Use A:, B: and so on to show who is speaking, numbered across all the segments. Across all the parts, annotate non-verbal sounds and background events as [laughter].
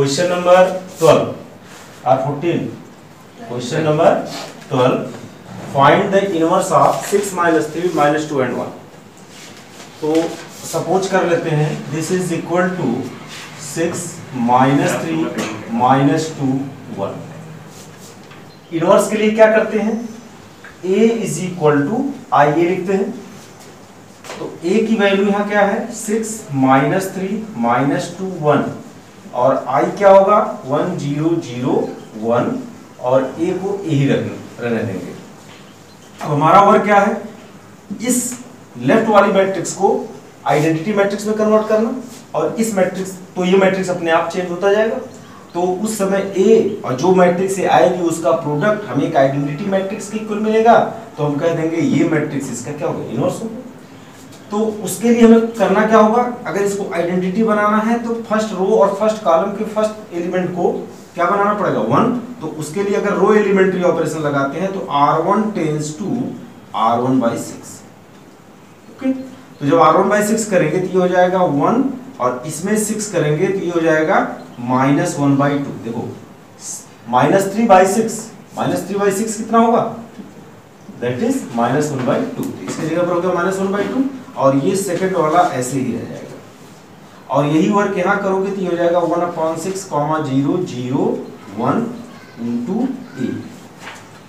A: Question number twelve और fourteen question number twelve find the inverse of six minus three minus two and one तो suppose कर लेते हैं this is equal to six minus three minus two one inverse के लिए क्या करते हैं? A is equal to I A लिखते हैं। तो a की वैल्यू यहाँ क्या है? Six minus three minus two one और i क्या होगा? वन ज़ीरो ज़ीरो वन और a को a ही रहने देंगे। अब हमारा वर्क क्या है? इस लेफ़्ट वाली मैट्रिक्स को आइडेंटिटी मैट्रिक्स में कन्वर्ट करना और इस मैट्रिक्स तो ये मैट्रिक्स अपने आप चेंज होता जाएगा। तो उस समय ए और जो मैट्रिक्स से आएगी, उसका प्रोडक्ट हमें एक आइडेंटिटी मैट्रिक्स के इक्वल मिलेगा। तो हम कह देंगे, ये मैट्रिक्स इसका क्या होगा इनवर्स होगा तो उसके लिए हमें करना क्या होगा? अगर इसको आइडेंटिटी बनाना है तो फ़र्स्ट रो और फ़र्स्ट कॉलम के फ़र्स्ट एलिमेंट को क्या बनाना पड़ेगा? वन तो उसके लिए अगर रो एलिमेंट्री ऑपरेशन लगाते हैं तो R one tends to R one by six okay तो जब आर वन बाई सिक्स करेंगे तो ये हो जाएगा वन और इसमें सिक्स करेंगे तो ये हो जाएगा माइनस वन बाई टू देखो minus three by six minus three by six कितना होगा? That is minus one by two इसकी जगह पर हो गया माइनस वन बाई टू और ये सेकंड वाला ऐसे ही रह जाएगा। और यही वर्क यहाँ करोगे तो ये हो जाएगा one upon six comma zero zero one into A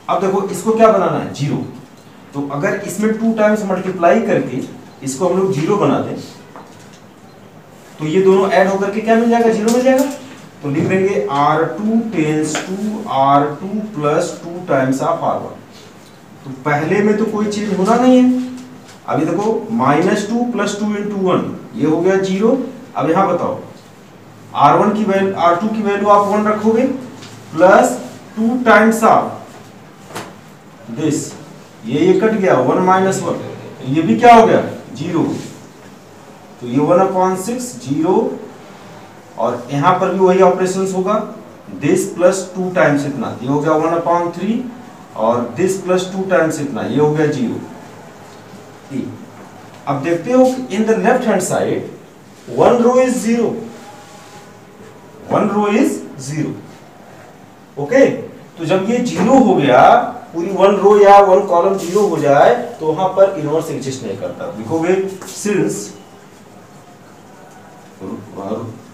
A: अब देखो, इसको क्या बनाना है? ज़ीरो तो अगर इसमें टू टाइम्स मल्टीप्लाई करके इसको हम लोग ज़ीरो बना दें तो ये दोनों ऐड होकर के क्या मिल जाएगा? ज़ीरो मिल जाएगा। तो लिख देंगे R two tends to R two plus two times of R one तो पहले में तो कोई चीज़ होना नहीं है। अभी देखो, minus two plus two into one, ये हो गया ज़ीरो। अब यहाँ बताओ आर वन की वैल्यू आर टू की वैल्यू आप वन रखोगे plus two times of this ये ये कट गया वन माइनस वन ये भी क्या हो गया, ज़ीरो। तो ये वन अपॉन सिक्स ज़ीरो, और यहाँ पर भी वही ऑपरेशन होगा दिस प्लस टू टाइम्स इतना, ये हो गया वन अपॉन थ्री और दिस प्लस टू टाइम्स इतना, ये हो गया ज़ीरो। E. अब देखते हो in the left hand side one row is zero one row is zero okay तो जब ये ज़ीरो हो गया, पूरी वन रो या वन कॉलम ज़ीरो हो जाए तो वहाँ पर इनवर्स एग्जिस्ट नहीं करता। लिखोगे since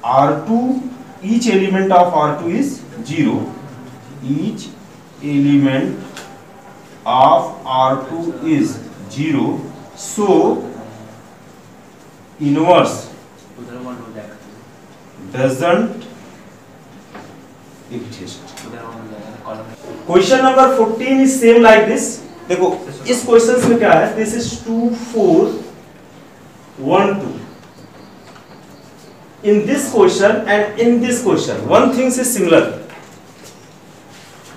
A: R two each element of R two is zero element of R two is zero so inverse doesn't question number 14 is same like this देखो, इस क्वेश्चन में क्या है? This is two four one two in this question and in this question one thing is similar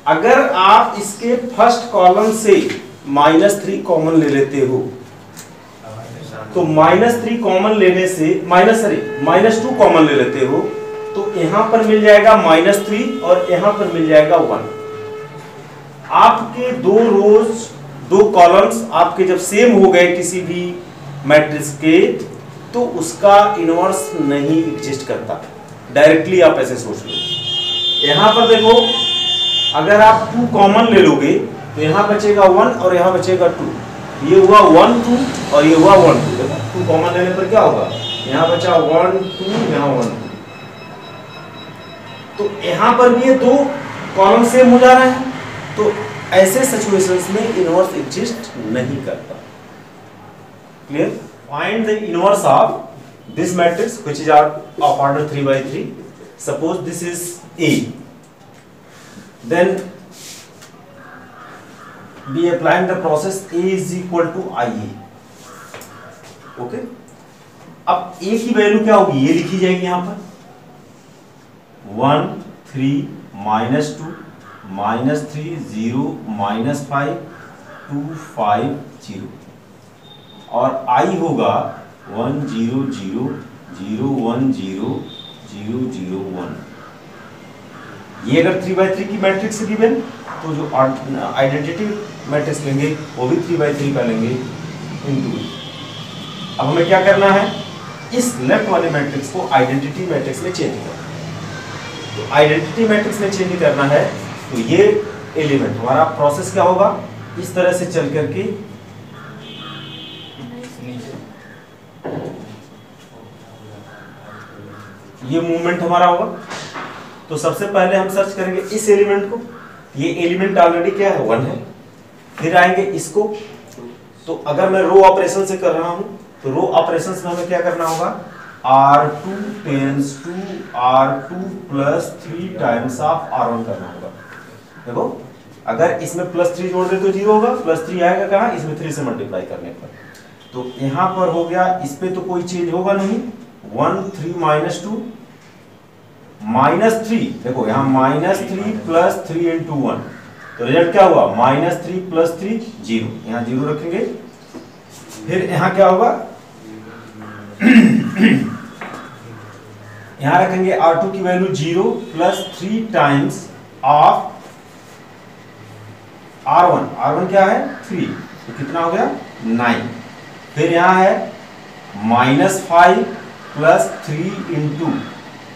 A: अगर आप इसके first column से minus three common ले लेते हो तो माइनस थ्री कॉमन लेने से minus sorry minus two common ले लेते हो तो यहाँ पर मिल जाएगा माइनस थ्री और यहाँ पर मिल जाएगा वन आपके दो रोज दो कॉलम्स आपके जब सेम हो गए किसी भी मैट्रिक्स के तो उसका इनवर्स नहीं एग्जिस्ट करता. डायरेक्टली आप ऐसे सोच लो. यहाँ पर देखो, अगर आप टू कॉमन ले लोगे तो यहाँ बचेगा वन और यहाँ बचेगा टू ये हुआ वन टू और ये हुआ वन टू टू कॉमन लेने पर क्या होगा? यहाँ बचा वन टू यहाँ वन टू तो यहाँ पर भी ये दो कॉलम सेम हो जा रहे हैं। तो ऐसे सिचुएशंस में इनवर्स एग्जिस्ट नहीं करता। Clear find the inverse of this matrix which is of order 3 by 3 suppose this is a. Then be applying the process a is equal to ia okay अब ए की value क्या होगी? ये लिखी जाएगी यहाँ पर। One three minus two minus three zero minus five two five zero और i होगा one zero zero zero one zero zero zero one ये अगर थ्री बाई थ्री की मैट्रिक्स गिवन तो जो आइडेंटिटी मैट्रिक्स लेंगे, वो भी थ्री बाई थ्री का लेंगे इनटू अब हमें क्या करना है? इस लेफ़्ट वाले मैट्रिक्स को आइडेंटिटी मैट्रिक्स में चेंज करना तो आइडेंटिटी मैट्रिक्स में चेंज करना है तो ये एलिमेंट हमारा प्रोसेस क्या होगा? इस तरह से चल करके ये मूवमेंट हमारा होगा। तो सबसे पहले हम सर्च करेंगे इस एलिमेंट को। ये एलिमेंट ऑलरेडी क्या है? वन है। फिर आएँगे इसको। तो अगर मैं रो ऑपरेशन से कर रहा हूँ तो रो ऑपरेशन में हमें क्या करना होगा? R two tends to R two plus three times of R one करना होगा। देखो, अगर इसमें प्लस थ्री जोड़ दे तो ज़ीरो होगा प्लस थ्री आएगा कहा? इसमें थ्री से मल्टीप्लाई करने पर। तो यहाँ पर हो गया, इस पे तो कोई चेंज होगा नहीं। One three minus two minus three देखो, यहाँ minus three plus three into one तो रिज़ल्ट क्या हुआ? Minus three plus three zero यहाँ ज़ीरो रखेंगे। फिर यहाँ क्या होगा? [coughs] यहाँ रखेंगे आर टू की value zero plus three times of R one R one क्या है? थ्री तो कितना हो गया? नाइन फिर यहाँ है minus five plus three into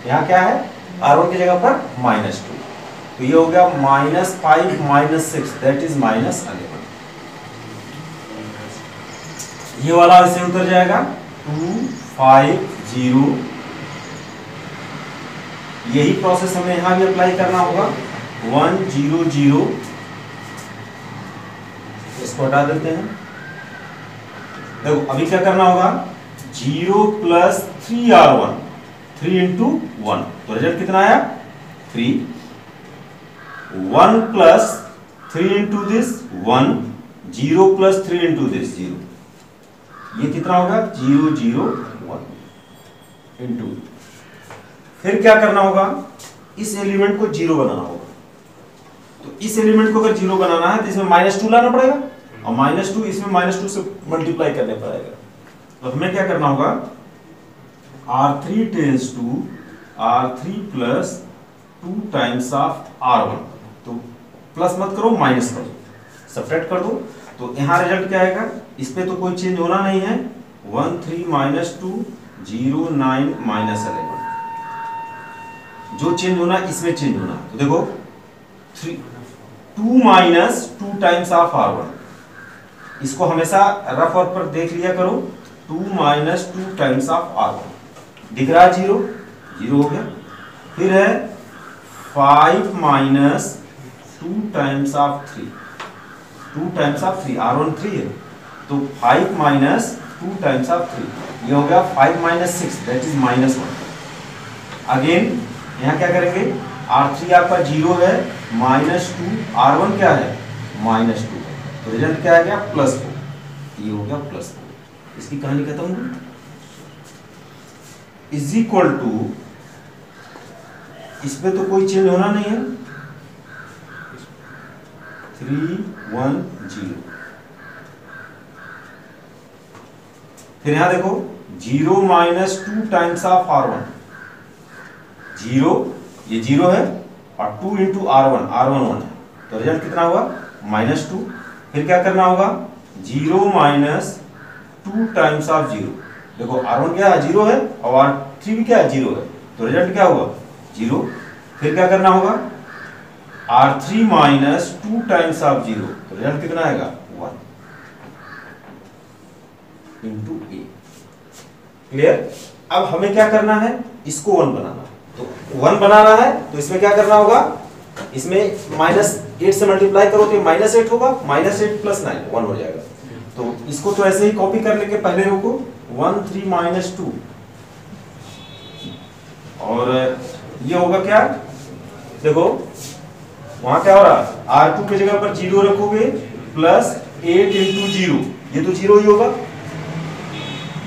A: यहाँ क्या है? आर वन की जगह पर माइनस टू तो ये हो गया minus five minus six that is minus eleven ये वाला ऐसे उतर जाएगा। टू फाइव ज़ीरो यही प्रोसेस हमें यहाँ भी अप्लाई करना होगा। वन ज़ीरो ज़ीरो इसको हटा देते हैं। देखो, अभी क्या करना होगा? Zero plus three R one three into one तो रिज़ल्ट कितना आया? Three one plus three into this one zero plus three into this zero ये कितना होगा? ज़ीरो ज़ीरो, वन इंटू फिर क्या करना होगा? इस एलिमेंट को ज़ीरो बनाना होगा। तो इस एलिमेंट को अगर ज़ीरो बनाना है तो इसमें माइनस टू लाना पड़ेगा और माइनस टू इसमें माइनस टू से मल्टीप्लाई करने पड़ेगा। तो हमें क्या करना होगा? R three tends to R three plus two times of R one तो प्लस मत करो माइनस करो। सपरेट कर दो। तो यहाँ रिज़ल्ट क्या आएगा? इस पे तो कोई चेंज होना नहीं है। One three minus two zero nine minus eleven जो चेंज होना, इसमें चेंज होना। तो देखो three to minus two times of R one इसको हमेशा रफ और पर देख लिया करो। To minus two times of R one दिख रहा है ज़ीरो ज़ीरो हो गया। फिर है five minus two times of three to times of three R one three है तो five minus two times of three ये हो गया five minus six that is minus one again यहाँ क्या करेंगे? आर थ्री आपका ज़ीरो है माइनस टू आर वन क्या है? माइनस टू तो रिज़ल्ट क्या आ गया? प्लस फोर ये हो गया प्लस फोर इसकी कहानी खत्म हुई? इज़ इक्वल टू इसमें तो कोई चेंज होना नहीं है। Three one zero. फिर यहाँ देखो, zero minus two times of R one zero, ये ज़ीरो है, और two into R one R one one है। तो रिज़ल्ट कितना हुआ? Minus two. फिर क्या करना होगा? Zero minus two times of zero. देखो आर वन क्या है? ज़ीरो है, और आर थ्री भी क्या है? ज़ीरो है। तो रिज़ल्ट क्या हुआ? ज़ीरो। फिर क्या करना होगा? R three minus two times of zero result कितना आएगा? वन इंटू ए क्लियर अब हमें क्या करना है? इसको वन बनाना है। तो वन बनाना है तो इसमें क्या करना होगा? इसमें माइनस एट से मल्टीप्लाई करो तो माइनस एट होगा minus eight plus nine one हो जाएगा। तो इसको तो ऐसे ही कॉपी कर लेंगे पहले रो को। वन थ्री माइनस टू और ये होगा क्या? देखो वहाँ क्या हो रहा? आर टू की जगह पर ज़ीरो रखोगे प्लस एट इंटू ज़ीरो ये तो ज़ीरो ही होगा।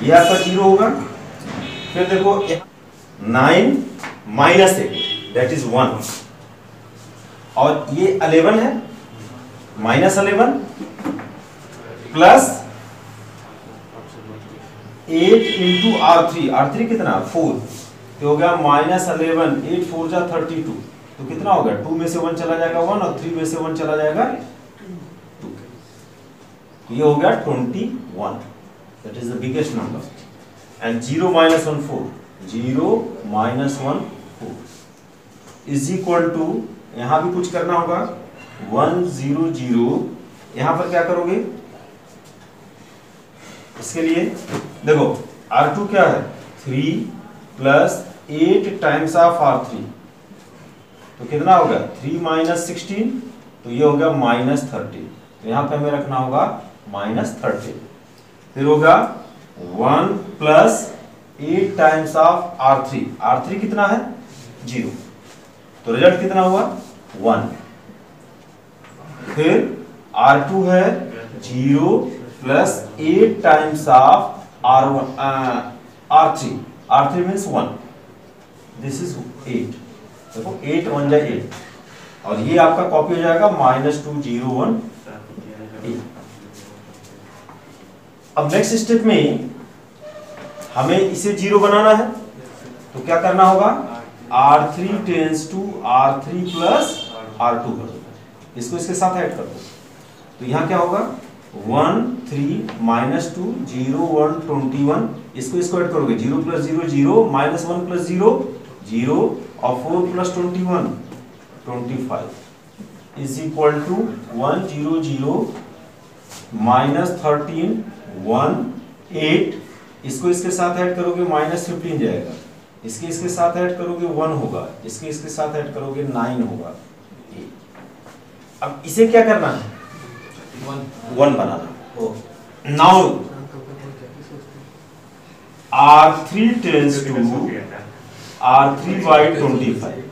A: ये आपका ज़ीरो होगा। फिर देखो nine minus eight that is one और ये अलेवन है minus eleven plus eight into R three R three कितना? फोर तो हो गया माइनस अलेवन एट फोर जा थर्टी टू तो कितना हो गया टू में से वन चला जाएगा वन और थ्री में से वन चला जाएगा टू तो ये हो गया twenty one. That is the biggest number and zero minus one four zero minus one four is equal to यहाँ भी कुछ करना होगा। वन ज़ीरो ज़ीरो यहाँ पर क्या करोगे? इसके लिए, देखो आर टू क्या है? Three plus eight times of R three तो कितना हो गया थ्री माइनस सिक्सटीन तो ये हो गया माइनस थर्टी। तो यहाँ पे हमें रखना होगा माइनस थर्टी। फिर होगा one plus eight times of R three. R three कितना है? ज़ीरो। तो रिज़ल्ट कितना हुआ? वन। फिर आर टू है zero plus eight times of R one R three. R three means one this is eight देखो एट वन जा eight. और ये आपका कॉपी हो जाएगा माइनस टू ज़ीरो वन। अब नेक्स्ट स्टेप में हमें इसे ज़ीरो बनाना है। तो क्या करना होगा? R three tends to R three plus R two कर दो। इसको इसके साथ ऐड कर दो। तो यहाँ क्या होगा? One three minus two zero one twenty one. इसको इसको ऐड करोगे। Zero plus zero zero, minus one plus zero zero. और four plus twenty one twenty five is equal to one zero zero minus thirteen one eight इसको इसके साथ add करोगे minus fifteen जाएगा। इसके इसके साथ ऐड करोगे वन होगा। इसके इसके साथ ऐड करोगे नाइन होगा। अब इसे क्या करना है? One banana. Now R three tends to R three by twenty five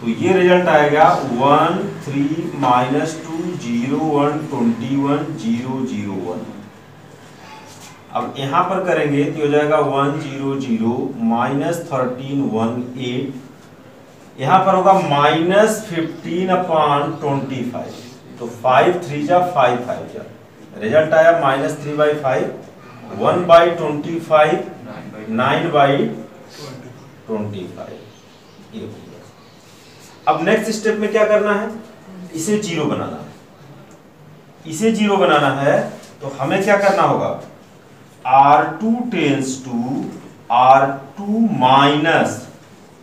A: तो ये रिज़ल्ट आएगा one three minus two zero one twenty one zero zero one अब यहाँ पर करेंगे तो हो जाएगा one zero zero minus thirteen one eight यहाँ पर होगा minus fifteen upon twenty five तो फाइव थ्री जा फाइव फाइव जा. रिज़ल्ट आया minus three by five one by twenty five nine by twenty five ये हो गया अब नेक्स्ट स्टेप में क्या करना है? इसे ज़ीरो बनाना है। इसे ज़ीरो बनाना है तो हमें क्या करना होगा? R two tends to R two minus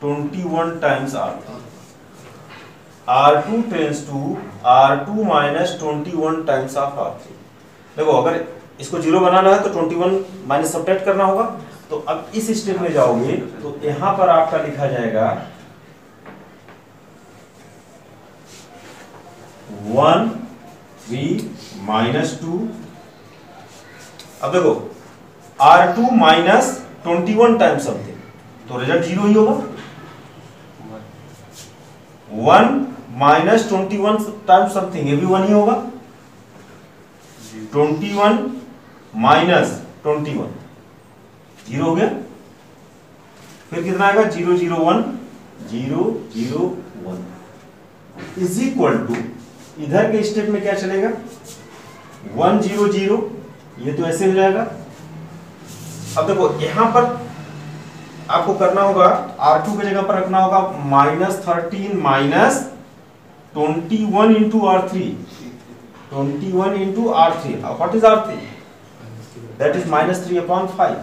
A: twenty one times R R two tends to R two minus twenty one times of R three देखो, अगर इसको ज़ीरो बनाना है तो ट्वेंटी वन माइनस सब्ट्रैक्ट करना होगा। तो अब इस स्टेप में जाओगे तो यहाँ पर आपका लिखा जाएगा, वन थ्री माइनस टू। अब देखो, R two minus twenty one time something तो रिज़ल्ट ज़ीरो ही होगा। One minus twenty one time something ये भी वन ही होगा। Twenty one minus twenty one. Zero हो गया। फिर कितना आएगा? Zero zero one. Zero zero one. Is equal to इधर के स्टेप में क्या चलेगा? One zero zero. ये तो ऐसे हो जाएगा। अब देखो यहाँ पर आपको करना होगा आर टू की जगह पर रखना होगा minus thirteen minus twenty one into R three twenty one into R three what is R three that is minus three upon five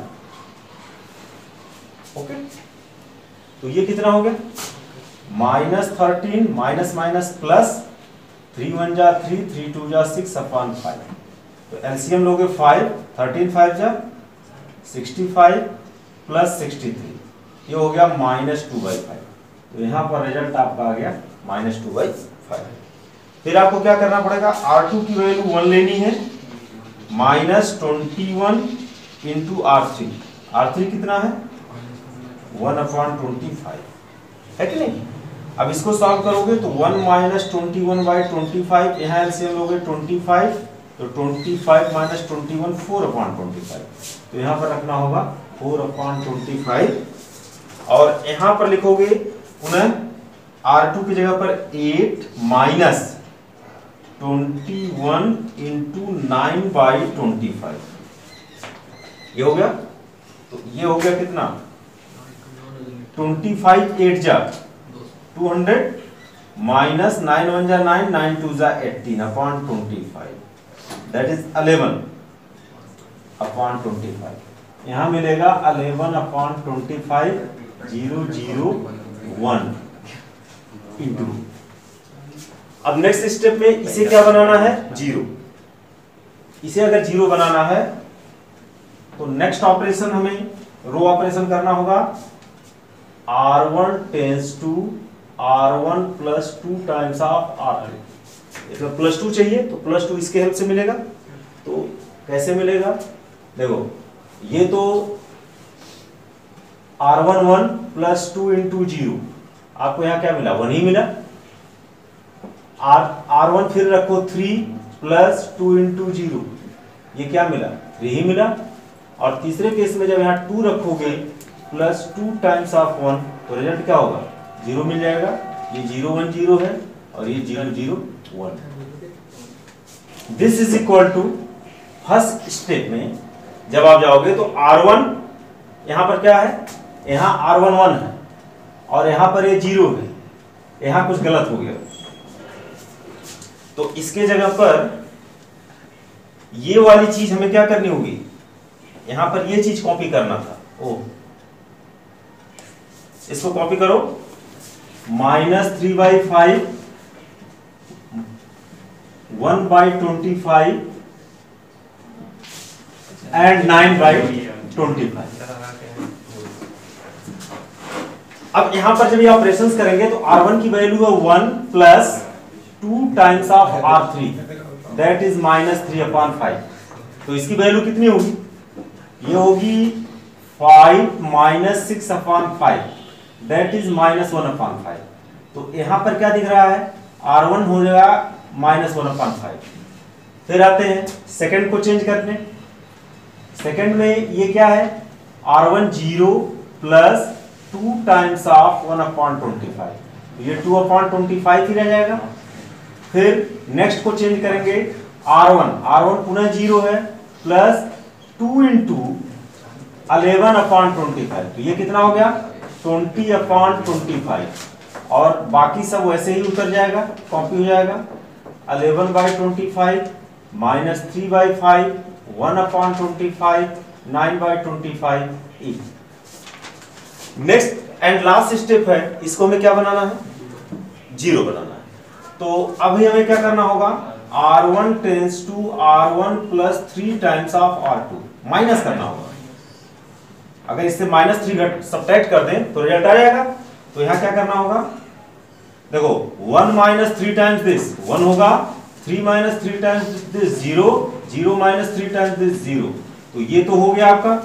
A: okay तो ये कितना हो गया? Minus thirteen, minus minus plus three one जा three three two जा six upon five. तो LCM लोगे five, thirteen five जा sixty five plus sixty three. ये हो गया माइनस टू बाई फाइव। तो यहाँ पर रिज़ल्ट आपका आ गया माइनस टू बाई फाइव। फिर आपको क्या करना पड़ेगा? आर टू की वैल्यू वन लेनी है। Minus twenty one into R three R three कितना है? One upon twenty five. है कि नहीं? अब इसको सॉल्व करोगे तो one minus twenty one by twenty five, यहाँ एलसीएम लोगे ट्वेंटी फाइव तो twenty five minus twenty one, four upon twenty five. तो यहाँ पर रखना होगा फोर अपॉन ट्वेंटी फाइव। और यहाँ पर लिखोगे पुनः आर टू की जगह पर eight minus twenty one into nine by twenty five. ये हो गया? तो ये हो गया कितना? ट्वेंटी फाइव एट जा। Two hundred minus nine one जा नाइन नाइन टू जा eighteen upon twenty five that is eleven upon twenty five यहाँ मिलेगा eleven upon twenty five zero zero one into अब नेक्स्ट स्टेप में इसे क्या बनाना है? ज़ीरो इसे अगर ज़ीरो बनाना है तो नेक्स्ट ऑपरेशन हमें रो ऑपरेशन करना होगा। R one tends to R one plus two times of R इसमें प्लस टू चाहिए तो प्लस टू इसके हेल्प से मिलेगा। तो कैसे मिलेगा? देखो, ये तो R one one plus two into zero आपको यहाँ क्या मिला? वन ही मिला। आर वन फिर रखो three plus two into zero ये क्या मिला? थ्री ही मिला। और तीसरे केस में जब यहाँ टू रखोगे plus two times of one तो रिज़ल्ट क्या होगा? ज़ीरो मिल जाएगा। ये ज़ीरो वन ज़ीरो है और ये zero zero one this is equal to first step में जब आप जाओगे तो आर वन यहाँ पर क्या है? यहाँ आर वन वन है और यहाँ पर ये ज़ीरो है। यहाँ कुछ गलत हो गया। तो इसके जगह पर ये वाली चीज़ हमें क्या करनी होगी? यहाँ पर ये चीज़ कॉपी करना था। ओ इसको कॉपी करो। Minus three by five, one by twenty five, and nine by twenty five. अब यहाँ पर जब ये ऑपरेशन करेंगे तो R1 की वैल्यू है one plus two times of R three that is minus three upon five तो इसकी वैल्यू कितनी होगी? ये होगी five minus six upon five that is minus one upon five तो यहाँ पर क्या दिख रहा है? आर वन हो जाएगा माइनस वन अपॉन फाइव फिर आते हैं सेकंड को चेंज करने सेकंड में ये क्या है? R one zero plus two times of one upon twenty five ये टू अपॉन ट्वेंटी फाइव ही रह जाएगा। फिर नेक्स्ट को चेंज करेंगे आर वन आर वन पुनः ज़ीरो है plus two into eleven upon twenty five तो ये कितना हो गया? Twenty upon twenty five. और बाकी सब वैसे ही उतर जाएगा कॉपी हो जाएगा। Eleven by twenty five, minus three by five, one upon twenty five, nine by twenty five E next and last step है, इसको हमें क्या बनाना है? ज़ीरो बनाना है। तो अभी हमें क्या करना होगा? R one tends to R one plus three times of R two minus करना होगा। अगर इससे माइनस थ्री सब्ट्रैक्ट कर दें तो रिज़ल्ट आ जाएगा। तो यहाँ क्या करना होगा? देखो one minus three times this one होगा। Three minus three times this zero zero minus three times this zero तो ये तो हो गया आपका।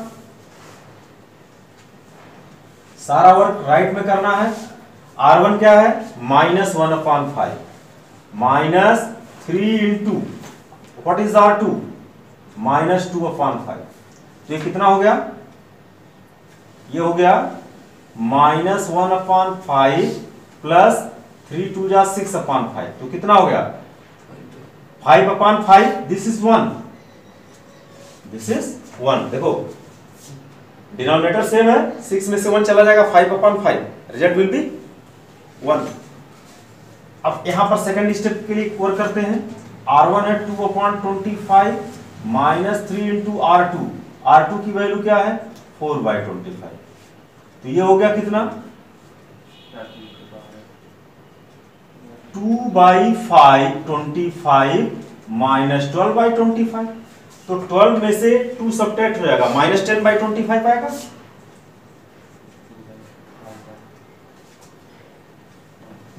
A: सारा वर्क राइट में करना है। आर वन क्या है? Minus one upon five minus three into what is R two minus two upon five तो ये कितना हो गया? ये हो गया minus one upon five plus three two जा सिक्स अपॉन फाइव। तो कितना हो गया? Five upon five this is one this is one देखो डिनोमिनेटर सेम है सिक्स में से वन चला जाएगा five upon five result will be one अब यहाँ पर सेकंड स्टेप के लिए कोर करते हैं। आर वन है two upon twenty five minus three into R two R two की वैल्यू क्या है? Four by twenty five. तो ये हो गया कितना? Two by five twenty five minus twelve by twenty five. तो ट्वेल्व में से टू सब्ट्रैक्ट हो जाएगा। Minus ten by twenty five आएगा।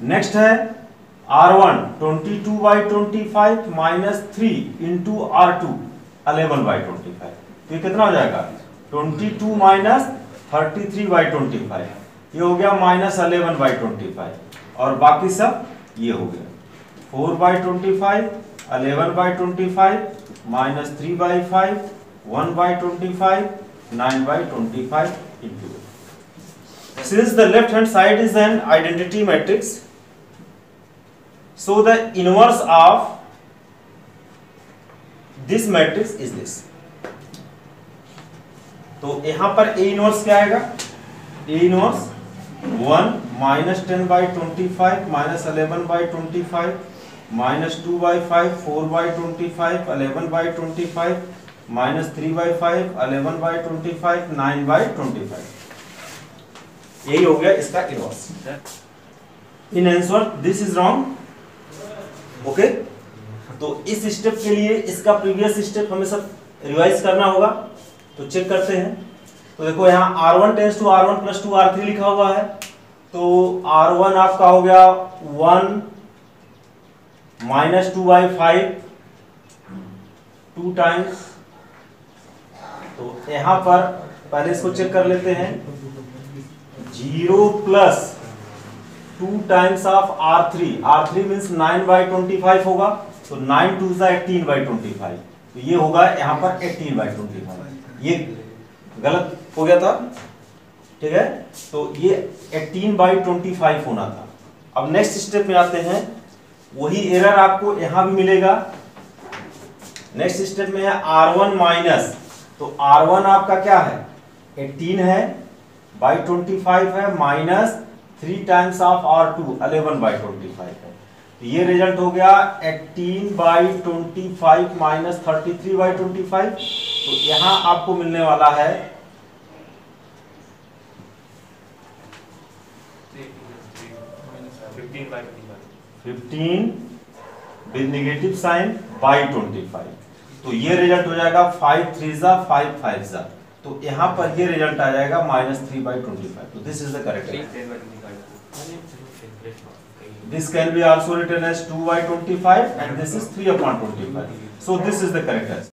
A: नेक्स्ट है R one, twenty two by twenty five minus three into R two eleven by twenty five. तो ये कितना हो जाएगा? Twenty two minus thirty three by twenty five. ये हो गया minus eleven by twenty five. और बाकी सब ये हो गया। Four by twenty five eleven by twenty five, minus three by five, one by twenty five, nine by twenty five into since the left hand side is an identity matrix, so the inverse of this matrix is this. तो यहाँ पर A inverse क्या आएगा? A inverse one minus ten by twenty five minus eleven by twenty five minus two by five four by twenty five eleven by twenty five minus three by five eleven by twenty five nine by twenty five यही हो गया इसका inverse in answer this is wrong okay तो इस step के लिए इसका previous step हमें सब रिवाइज करना होगा। तो चेक करते हैं। तो देखो यहाँ R one tends to R one plus two R three लिखा हुआ है। तो आर वन आपका हो गया one minus two by five two times तो यहाँ पर पहले इसको चेक कर लेते हैं। Zero plus two times of R three R three means nine by twenty five होगा। तो नाइन टू सा एटीन बाई ट्वेंटी फाइव तो ये होगा यहाँ पर एटीन बाई ट्वेंटी फाइव ये गलत हो गया था, ठीक है? तो ये एटीन बाई ट्वेंटी फाइव होना था। अब नेक्स्ट स्टेप में आते हैं। वही एरर आपको यहाँ भी मिलेगा। नेक्स्ट स्टेप में है आर वन माइनस तो आर वन आपका क्या है? 18 है बाई 25 है minus three times of R two eleven by twenty five है। ये रिज़ल्ट हो गया 18 by twenty five minus thirty three by twenty five तो यहाँ आपको मिलने वाला है fifteen with negative sign by twenty five तो ये रिज़ल्ट हो जाएगा फाइव थ्री जा फाइव फाइव जा. तो यहाँ पर ये रिज़ल्ट आ जाएगा minus three by twenty five तो this is the correct this can be also written as 2 by 25 and this is 3 upon 25 so this is the correct answer